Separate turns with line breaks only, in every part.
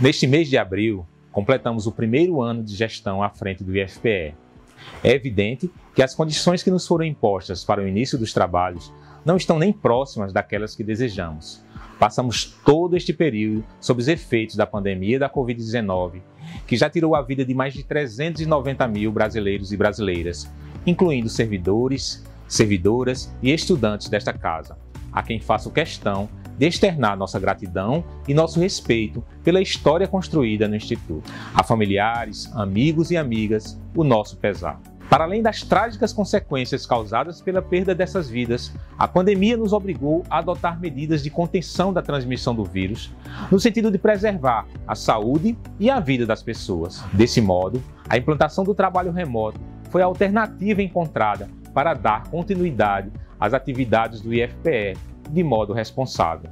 Neste mês de abril, completamos o primeiro ano de gestão à frente do IFPE. É evidente que as condições que nos foram impostas para o início dos trabalhos não estão nem próximas daquelas que desejamos. Passamos todo este período sob os efeitos da pandemia da Covid-19, que já tirou a vida de mais de 390 mil brasileiros e brasileiras, incluindo servidores, servidoras e estudantes desta casa, a quem faço questão de externar nossa gratidão e nosso respeito pela história construída no Instituto. A familiares, amigos e amigas, o nosso pesar. Para além das trágicas consequências causadas pela perda dessas vidas, a pandemia nos obrigou a adotar medidas de contenção da transmissão do vírus, no sentido de preservar a saúde e a vida das pessoas. Desse modo, a implantação do trabalho remoto foi a alternativa encontrada para dar continuidade às atividades do IFPE de modo responsável.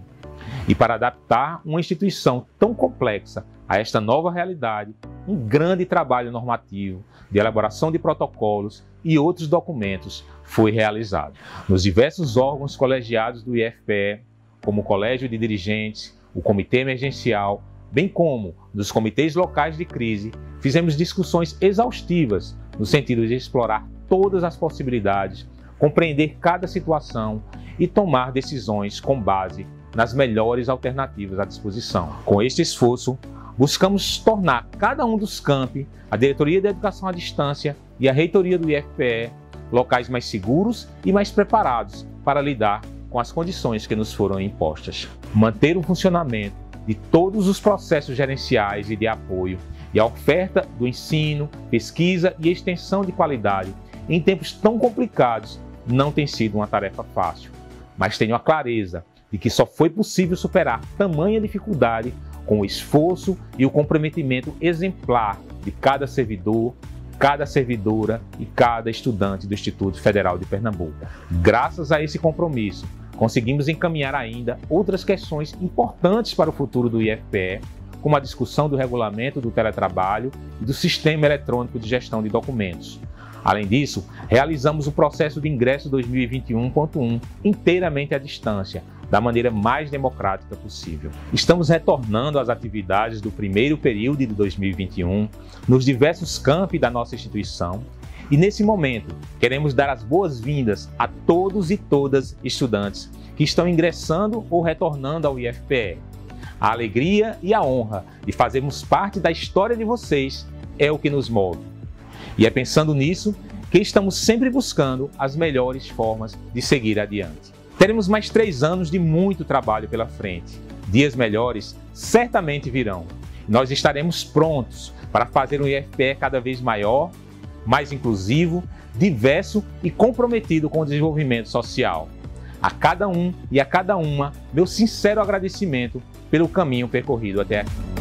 E para adaptar uma instituição tão complexa a esta nova realidade, um grande trabalho normativo de elaboração de protocolos e outros documentos foi realizado. Nos diversos órgãos colegiados do IFPE, como o Colégio de Dirigentes, o Comitê Emergencial, bem como nos comitês locais de crise, fizemos discussões exaustivas no sentido de explorar todas as possibilidades, compreender cada situação e tomar decisões com base nas melhores alternativas à disposição. Com este esforço, buscamos tornar cada um dos campi, a Diretoria de Educação à Distância e a Reitoria do IFPE, locais mais seguros e mais preparados para lidar com as condições que nos foram impostas. Manter o funcionamento de todos os processos gerenciais e de apoio e a oferta do ensino, pesquisa e extensão de qualidade em tempos tão complicados não tem sido uma tarefa fácil mas tenho a clareza de que só foi possível superar tamanha dificuldade com o esforço e o comprometimento exemplar de cada servidor, cada servidora e cada estudante do Instituto Federal de Pernambuco. Graças a esse compromisso, conseguimos encaminhar ainda outras questões importantes para o futuro do IFPE, como a discussão do regulamento do teletrabalho e do sistema eletrônico de gestão de documentos, Além disso, realizamos o processo de ingresso 2021.1 inteiramente à distância, da maneira mais democrática possível. Estamos retornando às atividades do primeiro período de 2021 nos diversos campi da nossa instituição e nesse momento queremos dar as boas-vindas a todos e todas estudantes que estão ingressando ou retornando ao IFPE. A alegria e a honra de fazermos parte da história de vocês é o que nos move. E é pensando nisso que estamos sempre buscando as melhores formas de seguir adiante. Teremos mais três anos de muito trabalho pela frente. Dias melhores certamente virão. Nós estaremos prontos para fazer um IFPE cada vez maior, mais inclusivo, diverso e comprometido com o desenvolvimento social. A cada um e a cada uma, meu sincero agradecimento pelo caminho percorrido até aqui.